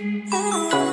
Oh.